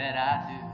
Verás.